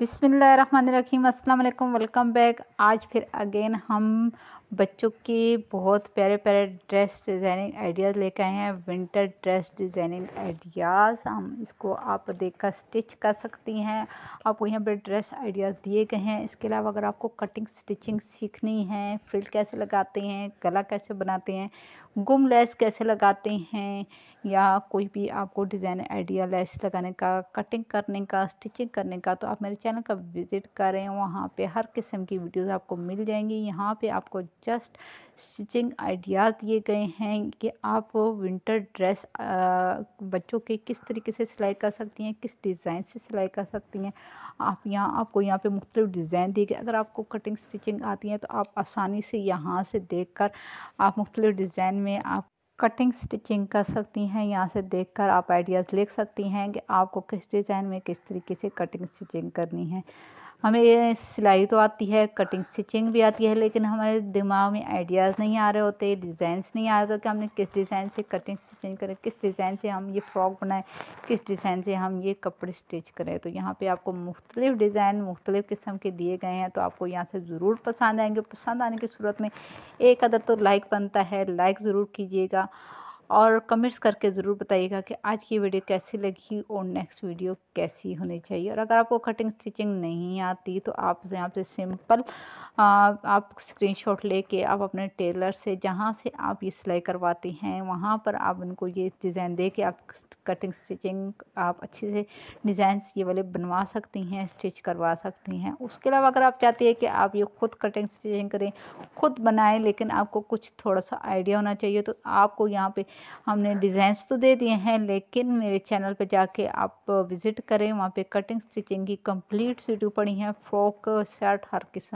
बिसमीम अस्सलाम वालेकुम वेलकम बैक। आज फिर अगेन हम बच्चों के बहुत प्यारे प्यारे ड्रेस डिज़ाइनिंग आइडियाज़ लेकर आए हैं, विंटर ड्रेस डिज़ाइनिंग आइडियाज़। हम इसको आप देखकर स्टिच कर सकती हैं। आपको यहाँ पर ड्रेस आइडियाज़ दिए गए हैं। इसके अलावा अगर आपको कटिंग, स्टिचिंग सीखनी है, फ्रिल कैसे लगाते हैं, गला कैसे बनाते हैं, गुम लेस कैसे लगाते हैं, या कोई भी आपको डिज़ाइन आइडिया लेस लगाने का, कटिंग करने का, स्टिचिंग करने का तो आप मेरे चैनल का विज़िट करें, वहाँ पे हर किस्म की वीडियोस आपको मिल जाएँगी। यहाँ पे आपको जस्ट स्टिचिंग आइडियाज़ दिए गए हैं कि आप विंटर ड्रेस बच्चों के किस तरीके से सिलाई कर सकती हैं, किस डिज़ाइन से सिलाई कर सकती हैं। आप यहाँ, आपको यहाँ पे मुख्तलिफ़ डिज़ाइन दिए गए। अगर आपको कटिंग स्टिचिंग आती है तो आप आसानी से यहाँ से देख आप मुख्तलिफ़ डिज़ाइन में आप कटिंग स्टिचिंग कर सकती हैं। यहाँ से देखकर आप आइडियाज़ लिख सकती हैं कि आपको किस डिज़ाइन में किस तरीके से कटिंग स्टिचिंग करनी है। हमें सिलाई तो आती है कटिंग स्टिचिंग भी आती है, लेकिन हमारे दिमाग में आइडियाज़ नहीं आ रहे होते डिज़ाइंस नहीं आ रहे होते कि हमने किस डिज़ाइन से कटिंग स्टिचिंग करें, किस डिज़ाइन से हम ये फ्रॉक बनाएँ, किस डिज़ाइन से हम ये कपड़े स्टिच करें। तो यहाँ पे आपको मुख्तलिफ़ डिज़ाइन मुख्तलिफ़ किस्म के दिए गए हैं तो आपको यहाँ से ज़रूर पसंद आएँगे। पसंद आने की सूरत में एक अदर तो लाइक बनता है लाइक ज़रूर कीजिएगा। और कमेंट्स करके ज़रूर बताइएगा कि आज की वीडियो कैसी लगी और नेक्स्ट वीडियो कैसी होनी चाहिए। और अगर आपको कटिंग स्टिचिंग नहीं आती तो आप यहाँ से सिंपल आप स्क्रीनशॉट लेके आप अपने टेलर से, जहाँ से आप ये सिलाई करवाती हैं, वहाँ पर आप उनको ये डिज़ाइन दे के आप कटिंग स्टिचिंग आप अच्छे से डिज़ाइन ये वाले बनवा सकती हैं स्टिच करवा सकती हैं। उसके अलावा अगर आप चाहती हैं कि आप ये खुद कटिंग स्टिचिंग करें, खुद बनाएँ, लेकिन आपको कुछ थोड़ा सा आइडिया होना चाहिए तो आपको यहाँ पे हमने डिज़ाइंस तो दे दिए हैं, लेकिन मेरे चैनल पे जाके आप विज़िट करें, वहाँ पे कटिंग स्टिचिंग की कंप्लीट वीडियो पड़ी है फ्रॉक शर्ट हर किस्म।